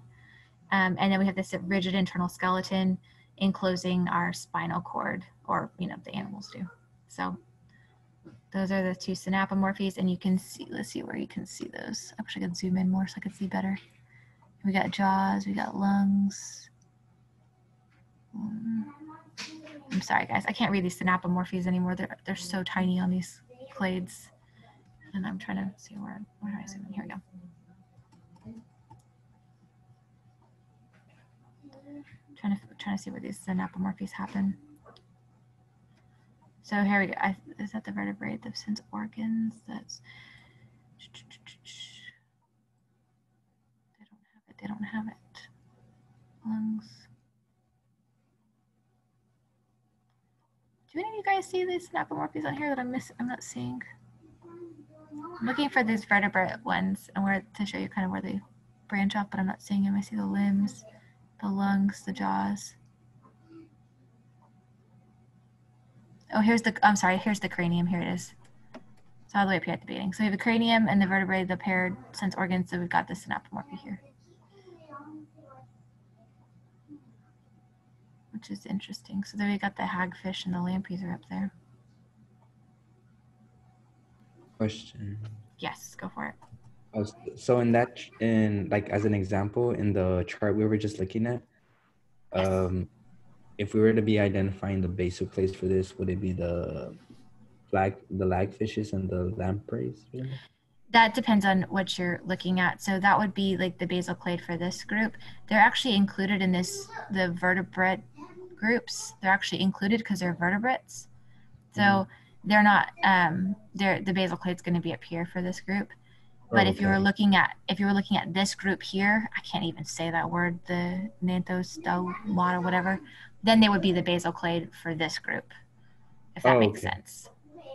Um, and then we have this rigid internal skeleton enclosing our spinal cord, or, you know, the animals do. So those are the two synapomorphies. And you can see, let's see where you can see those. I wish I could zoom in more so I could see better. We got jaws, we got lungs. Mm. I'm sorry, guys. I can't read these synapomorphies anymore. They're, they're so tiny on these clades. And I'm trying to see where, where do I zoom in? Here we go. Trying to, trying to see where these synapomorphies happen. So here we go. I, is that the vertebrate that sends organs? That's they don't have it. They don't have it. Lungs. Do any of you guys see these synapomorphies on here that I'm missing? I'm not seeing. I'm looking for these vertebrate ones and where to show you kind of where they branch off, but I'm not seeing them. I see the limbs, the lungs, the jaws. Oh, here's the, I'm sorry, here's the cranium. Here it is. It's all the way up here at the beginning. So we have the cranium and the vertebrae, the paired sense organs. So we've got the synapomorphy here. Which is interesting. So then we got the hagfish and the lampreys are up there. Question. Yes, go for it. Oh, so in that, in like as an example, in the chart we were just looking at, Yes. um, if we were to be identifying the basal place for this, would it be the flag, the lagfishes and the lampreys? really? That depends on what you're looking at. So that would be like the basal clade for this group. They're actually included in this, the vertebrate groups. They're actually included because they're vertebrates. So Mhm. They're not, um, they're, the basal clade's going to be up here for this group. But Oh, if you were looking at, if you were looking at this group here, I can't even say that word, the Gnathostomata or whatever, then they would be the basal clade for this group, if that Oh, makes okay. sense.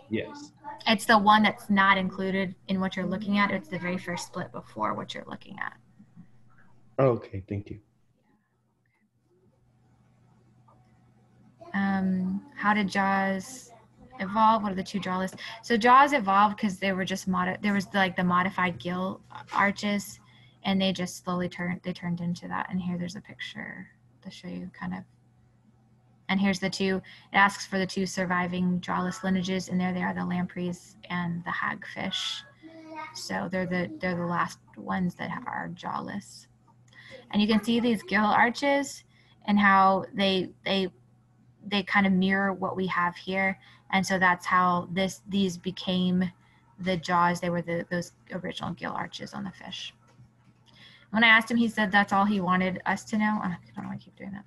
Yes. It's the one that's not included in what you're looking at. It's the very first split before what you're looking at. Okay, thank you. Um, how did Jaws evolve? What are the two jawless? So Jaws evolved because they were just mod. There was like the modified gill arches, and they just slowly turned. They turned into that. And here, there's a picture to show you kind of. And here's the two. It asks for the two surviving jawless lineages, and there they are: the lampreys and the hagfish. So they're the they're the last ones that are jawless. And you can see these gill arches and how they they they kind of mirror what we have here and so that's how this these became the jaws. They were the those original gill arches on the fish. When i asked him he said that's all he wanted us to know. I don't why i keep doing that.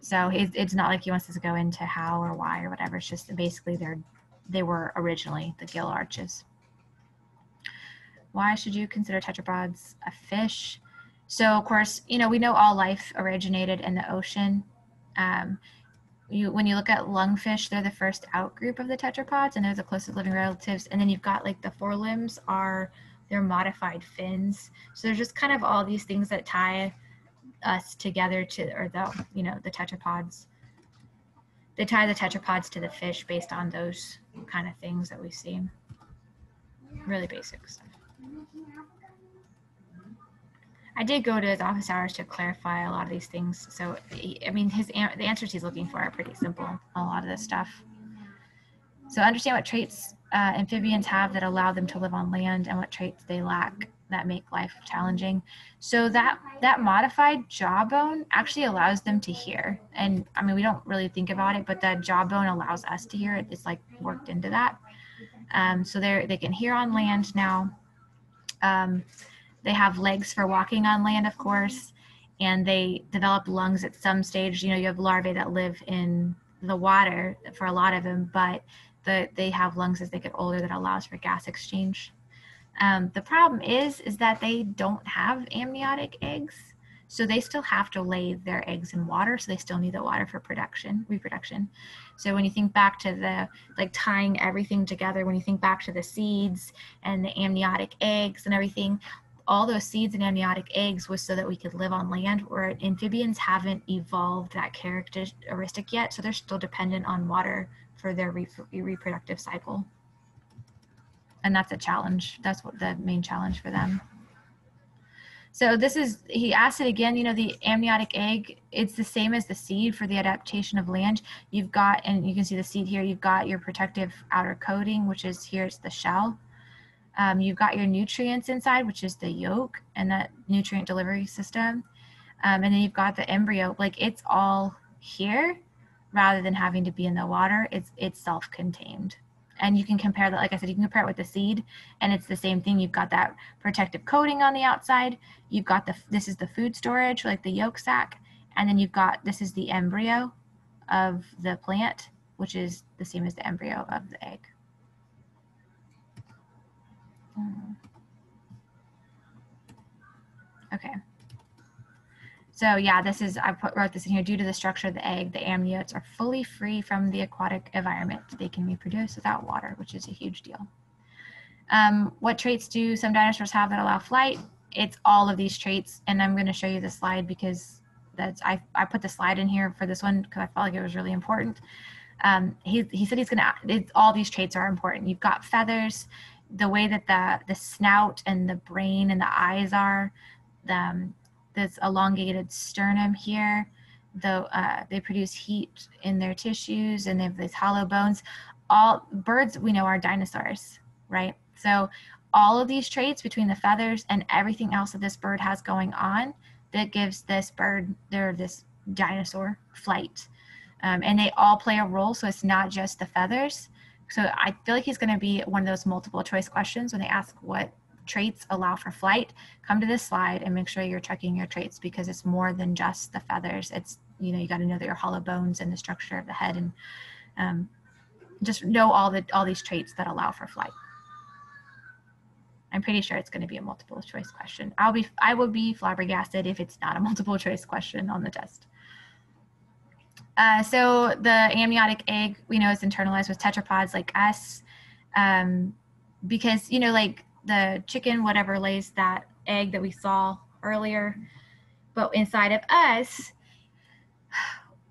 So it's, it's not like he wants us to go into how or why or whatever. It's just basically they're they were originally the gill arches. Why should you consider tetrapods a fish? So of course you know we know all life originated in the ocean. Um, you when you look at lungfish, they're the first outgroup of the tetrapods, and they're the closest living relatives. And then you've got like the forelimbs are they're modified fins. So there's just kind of all these things that tie us together to, or the you know the tetrapods. They tie the tetrapods to the fish based on those kind of things that we see. Really basic stuff. I did go to his office hours to clarify a lot of these things. So, I mean, his the answers he's looking for are pretty simple. A lot of this stuff. So, understand what traits uh, amphibians have that allow them to live on land, and what traits they lack that make life challenging. So that that modified jawbone actually allows them to hear. And I mean, we don't really think about it, but that jawbone allows us to hear. It's like worked into that. Um, so they they can hear on land now. Um, they have legs for walking on land, of course, and they develop lungs at some stage. You know, you have larvae that live in the water for a lot of them, but the, they have lungs as they get older that allows for gas exchange. Um, the problem is, is that they don't have amniotic eggs. So they still have to lay their eggs in water. So they still need the water for production, reproduction. So when you think back to the like tying everything together, when you think back to the seeds and the amniotic eggs and everything, all those seeds and amniotic eggs was so that we could live on land where amphibians haven't evolved that characteristic yet so they're still dependent on water for their re reproductive cycle. And that's a challenge. That's what the main challenge for them. So this is he asked it again you know the amniotic egg it's the same as the seed for the adaptation of land. You've got and you can see the seed here you've got your protective outer coating which is here it's the shell um, you've got your nutrients inside, which is the yolk and that nutrient delivery system. Um, and then you've got the embryo, like it's all here rather than having to be in the water. It's, it's self-contained. And you can compare that, like I said, you can compare it with the seed and it's the same thing. You've got that protective coating on the outside. You've got the, this is the food storage, like the yolk sac. And then you've got, this is the embryo of the plant, which is the same as the embryo of the egg. Okay. So yeah, this is, I put, wrote this in here, due to the structure of the egg, the amniotes are fully free from the aquatic environment. They can reproduce without water, which is a huge deal. Um, what traits do some dinosaurs have that allow flight? It's all of these traits, and I'm gonna show you the slide because that's, I, I put the slide in here for this one because I felt like it was really important. Um, he, he said he's gonna, all these traits are important. You've got feathers, the way that the the snout and the brain and the eyes are, um, this elongated sternum here, though uh, they produce heat in their tissues and they have these hollow bones. All birds we know are dinosaurs, right? So all of these traits between the feathers and everything else that this bird has going on that gives this bird their this dinosaur flight. Um, and they all play a role. So it's not just the feathers. So I feel like he's going to be one of those multiple choice questions when they ask what traits allow for flight. Come to this slide and make sure you're checking your traits because it's more than just the feathers. It's, you know, you got to know that your hollow bones and the structure of the head and um, just know all the all these traits that allow for flight. I'm pretty sure it's going to be a multiple choice question. I'll be I will be flabbergasted if it's not a multiple choice question on the test. Uh, so the amniotic egg we know is internalized with tetrapods like us, um, because you know, like the chicken, whatever lays that egg that we saw earlier, but inside of us,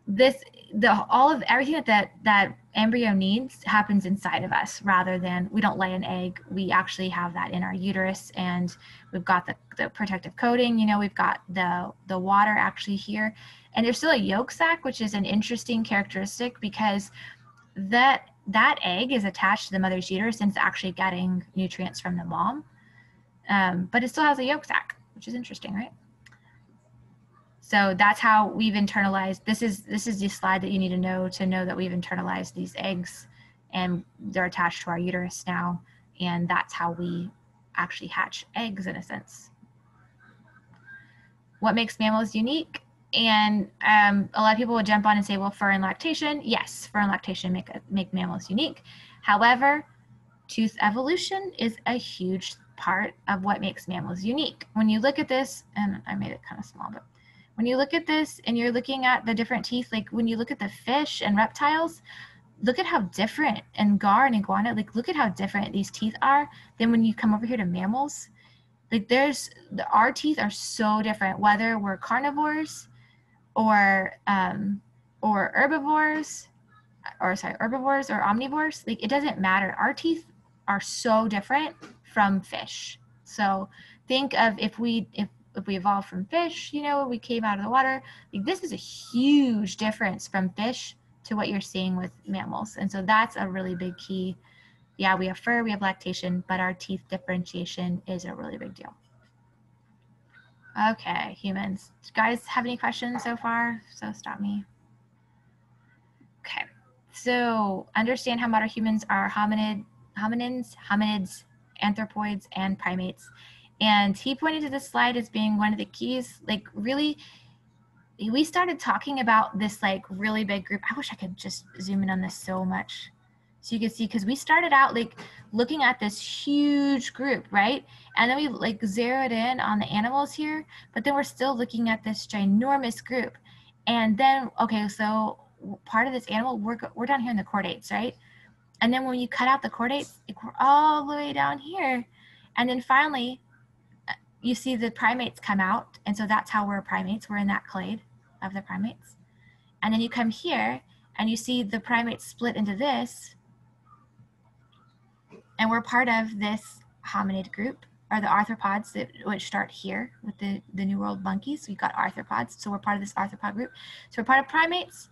this the all of everything that that, that embryo needs happens inside of us rather than we don't lay an egg. We actually have that in our uterus and we've got the, the protective coating you know we've got the the water actually here. And there's still a yolk sac which is an interesting characteristic because that that egg is attached to the mother's uterus and it's actually getting nutrients from the mom. Um, but it still has a yolk sac which is interesting right? So that's how we've internalized this is this is the slide that you need to know to know that we've internalized these eggs and they're attached to our uterus now. And that's how we actually hatch eggs in a sense. What makes mammals unique and um, a lot of people would jump on and say well fur and lactation? Yes fur and lactation make make mammals unique. However tooth evolution is a huge part of what makes mammals unique. When you look at this and i made it kind of small but when you look at this and you're looking at the different teeth, like when you look at the fish and reptiles, look at how different and gar and iguana, like look at how different these teeth are than when you come over here to mammals. Like there's our teeth are so different, whether we're carnivores or um, or herbivores, or sorry, herbivores or omnivores. Like it doesn't matter. Our teeth are so different from fish. So think of if we if if we evolved from fish, you know, we came out of the water. Like this is a huge difference from fish to what you're seeing with mammals. And so that's a really big key. Yeah, we have fur, we have lactation, but our teeth differentiation is a really big deal. Okay, humans. Do you guys have any questions so far? So stop me. Okay, so understand how modern humans are hominid, hominins, hominids, anthropoids, and primates. And he pointed to this slide as being one of the keys. Like, really, we started talking about this like really big group. I wish I could just zoom in on this so much so you can see because we started out like looking at this huge group right and then we like zeroed in on the animals here but then we're still looking at this ginormous group and then okay so part of this animal we're, we're down here in the chordates right and then when you cut out the chordates we're all the way down here and then finally uh, you see the primates come out, and so that's how we're primates. We're in that clade of the primates. And then you come here, and you see the primates split into this, and we're part of this hominid group, or the arthropods that which start here with the, the New World monkeys. You've got arthropods, so we're part of this arthropod group. So we're part of primates,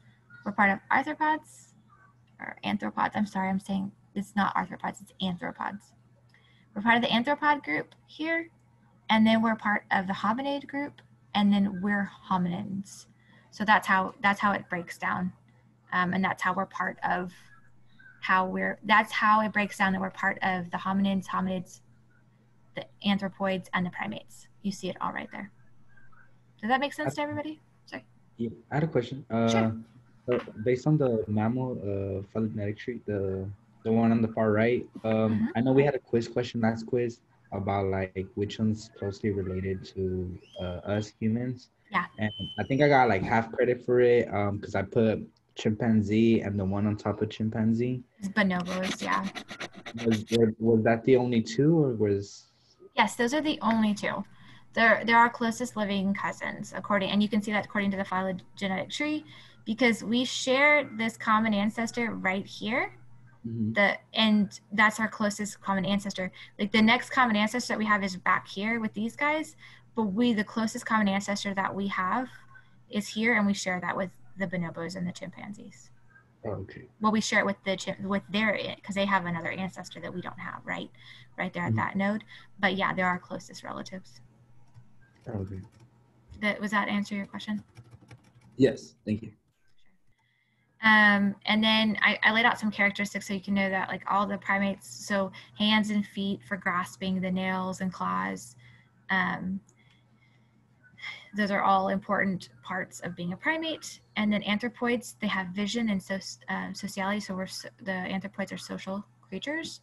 we're part of arthropods, or anthropods. I'm sorry, I'm saying it's not arthropods, it's anthropods. We're part of the anthropod group here, and then we're part of the hominid group, and then we're hominins. So that's how that's how it breaks down, um, and that's how we're part of how we're. That's how it breaks down that we're part of the hominins, hominids, the anthropoids, and the primates. You see it all right there. Does that make sense to everybody? Sorry. Yeah, I had a question. Uh, Sure. so based on the mammal uh, phylogenetic tree, the the one on the far right, um, Mhm. I know we had a quiz question last quiz about like which one's closely related to uh, us humans. Yeah. And I think I got like half credit for it um because I put chimpanzee and the one on top of chimpanzee. Bonobos, yeah. Was was, was that the only two or was Yes, those are the only two. They're they're our closest living cousins, according, and you can see that according to the phylogenetic tree, because we share this common ancestor right here. Mhm. The and that's our closest common ancestor. Like the next common ancestor that we have is back here with these guys, but we the closest common ancestor that we have is here, and we share that with the bonobos and the chimpanzees. okay. well we share it with the chim- with their because they have another ancestor that we don't have right right there at Mhm. that node but yeah they're our closest relatives okay. that was that answer your question Yes, thank you. um, and then I, I laid out some characteristics so you can know that like all the primates so hands and feet for grasping the nails and claws um, those are all important parts of being a primate and then anthropoids they have vision and so, um, sociality so we're so, the anthropoids are social creatures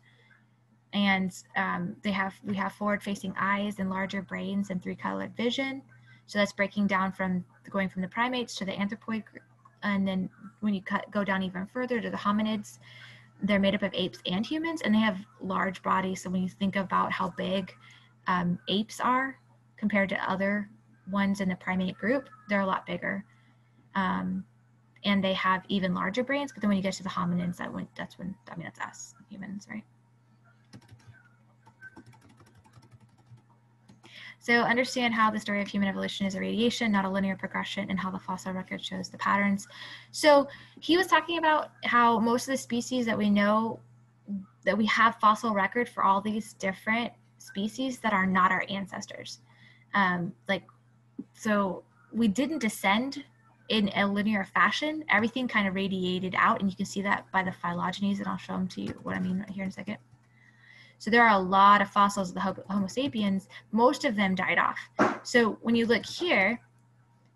and um, they have we have forward facing eyes and larger brains and three colored vision so that's breaking down from going from the primates to the anthropoid and then when you cut go down even further to the hominids, they're made up of apes and humans, and they have large bodies. So when you think about how big um, apes are compared to other ones in the primate group, they're a lot bigger. Um, and they have even larger brains. But then when you get to the hominids, that when that's when I mean that's us humans, right? So understand how the story of human evolution is a radiation, not a linear progression, and how the fossil record shows the patterns. So he was talking about how most of the species that we know that we have fossil record for all these different species that are not our ancestors. Um, like, so we didn't descend in a linear fashion. Everything kind of radiated out, and you can see that by the phylogenies, and I'll show them to you what I mean right here in a second. So there are a lot of fossils of the Homo sapiens. Most of them died off. So when you look here,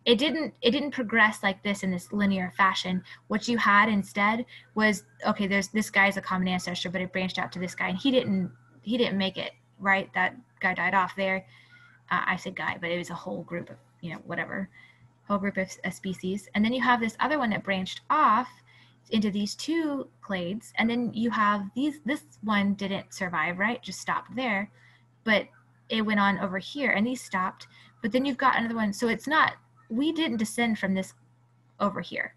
it didn't it didn't progress like this in this linear fashion. What you had instead was okay. There's this guy's a common ancestor, but it branched out to this guy, and he didn't he didn't make it right. That guy died off there. Uh, I said guy, but it was a whole group of you know whatever whole group of species. And then you have this other one that branched off into these two clades. And then you have these this one didn't survive right? Just stopped there. But it went on over here and these stopped. But then you've got another one. So it's not we didn't descend from this over here.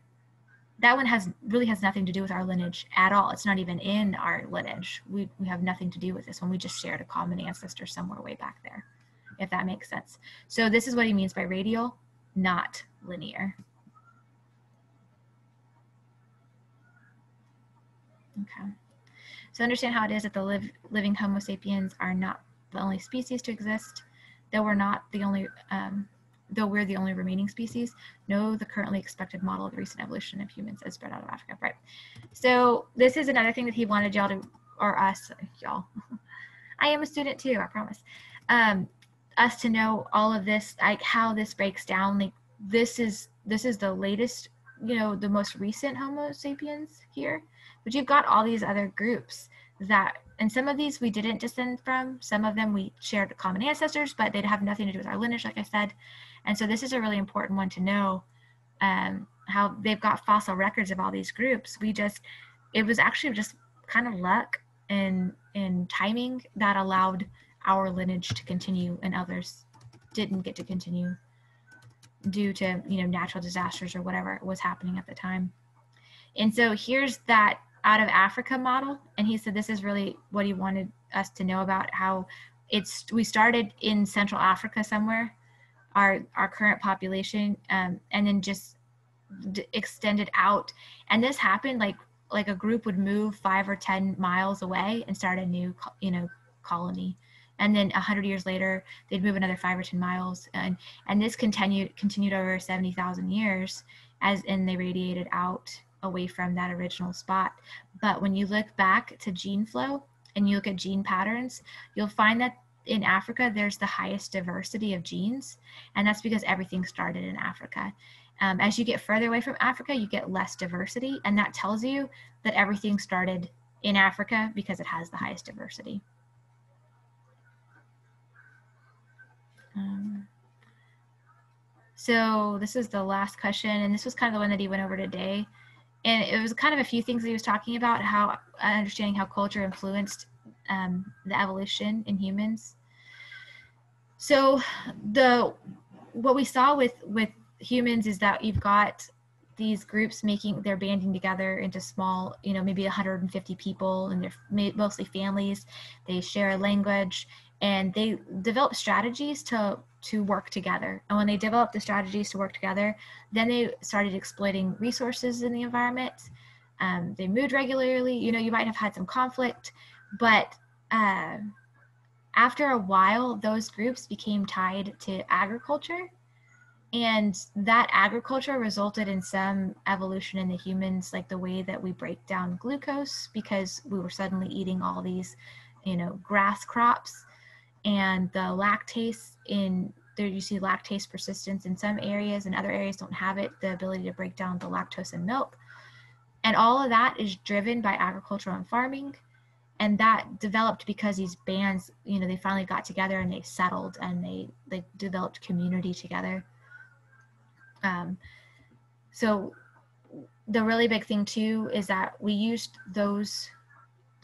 That one has really has nothing to do with our lineage at all. It's not even in our lineage. We, we have nothing to do with this one. We just shared a common ancestor somewhere way back there if that makes sense. So this is what he means by radial not linear Okay. So understand how it is that the live, living Homo sapiens are not the only species to exist, though we're not the only, um, though we're the only remaining species. Know the currently expected model of the recent evolution of humans as spread out of Africa. Right. So this is another thing that he wanted y'all to, or us, y'all. I am a student too, I promise. Um, us to know all of this, like how this breaks down. Like this is this is the latest, you know, the most recent Homo sapiens here. But you've got all these other groups that and some of these we didn't descend from. Some of them we shared common ancestors but they'd have nothing to do with our lineage like i said. And so this is a really important one to know um, how they've got fossil records of all these groups. We just it was actually just kind of luck and and timing that allowed our lineage to continue and others didn't get to continue due to you know natural disasters or whatever was happening at the time and so here's that out of Africa model. And he said this is really what he wanted us to know about how it's we started in Central Africa somewhere, our our current population, um, and then just d- extended out. And this happened like like a group would move five or ten miles away and start a new you know colony and then a hundred years later they'd move another five or ten miles and and this continued continued over 70,000 years as and they radiated out away from that original spot. But when you look back to gene flow and you look at gene patterns, you'll find that in Africa, there's the highest diversity of genes, and that's because everything started in Africa. Um, as you get further away from Africa, you get less diversity, and that tells you that everything started in Africa because it has the highest diversity. So this is the last question, and this was kind of the one that he went over today. And it was kind of a few things that he was talking about how uh, understanding how culture influenced um, the evolution in humans. So the what we saw with with humans is that you've got these groups making they're banding together into small you know maybe 150 people and they're mostly families. They share a language and they develop strategies to to work together. And when they developed the strategies to work together, then they started exploiting resources in the environment. Um, they moved regularly. You know, you might have had some conflict, but uh, after a while, those groups became tied to agriculture. And that agriculture resulted in some evolution in the humans, like the way that we break down glucose, because we were suddenly eating all these, you know, grass crops and the lactase in there you see lactase persistence in some areas and other areas don't have it the ability to break down the lactose in milk. And all of that is driven by agriculture and farming. And that developed because these bands you know they finally got together and they settled and they they developed community together. Um, so the really big thing too is that we used those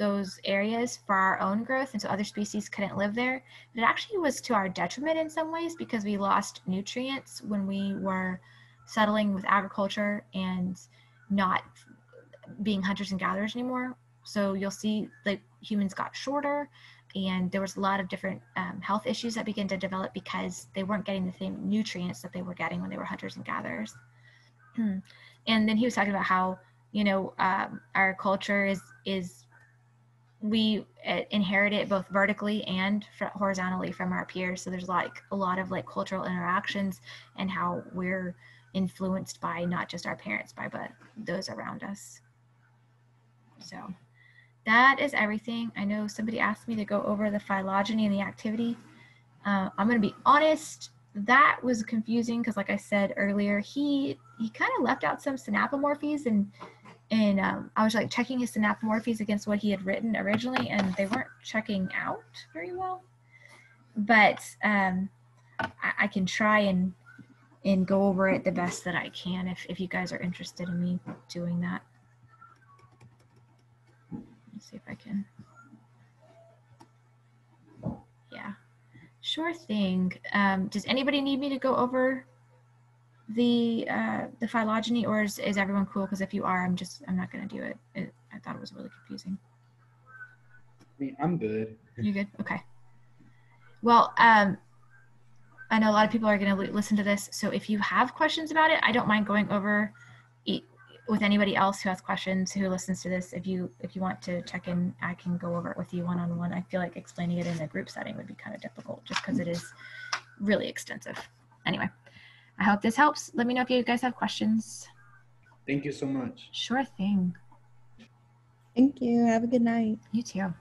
those areas for our own growth and so other species couldn't live there. But it actually was to our detriment in some ways because we lost nutrients when we were settling with agriculture and not being hunters and gatherers anymore. So you'll see like humans got shorter and there was a lot of different um, health issues that began to develop because they weren't getting the same nutrients that they were getting when they were hunters and gatherers. And then he was talking about how you know um, our culture is is we uh, inherit it both vertically and horizontally from our peers. So there's like a lot of like cultural interactions and how we're influenced by not just our parents by but those around us. So that is everything. I know somebody asked me to go over the phylogeny and the activity. Uh, i'm going to be honest that was confusing because like i said earlier he he kind of left out some synapomorphies and and um, i was like checking his synapomorphies against what he had written originally and they weren't checking out very well. But um, I, I can try and and go over it the best that i can if, if you guys are interested in me doing that. Let's see if i can. Yeah. Sure thing. Um, does anybody need me to go over the uh, the phylogeny, or is, is everyone cool? Because if you are, I'm just I'm not going to do it. it. I thought it was really confusing. I mean, I'm good. You good? Okay. Well, um, I know a lot of people are going to listen to this, so if you have questions about it, I don't mind going over e- with anybody else who has questions who listens to this. If you if you want to check in, I can go over it with you one on one. I feel like explaining it in a group setting would be kind of difficult, just because it is really extensive. Anyway, I hope this helps. Let me know if you guys have questions. Thank you so much. Sure thing. Thank you. Have a good night. You too.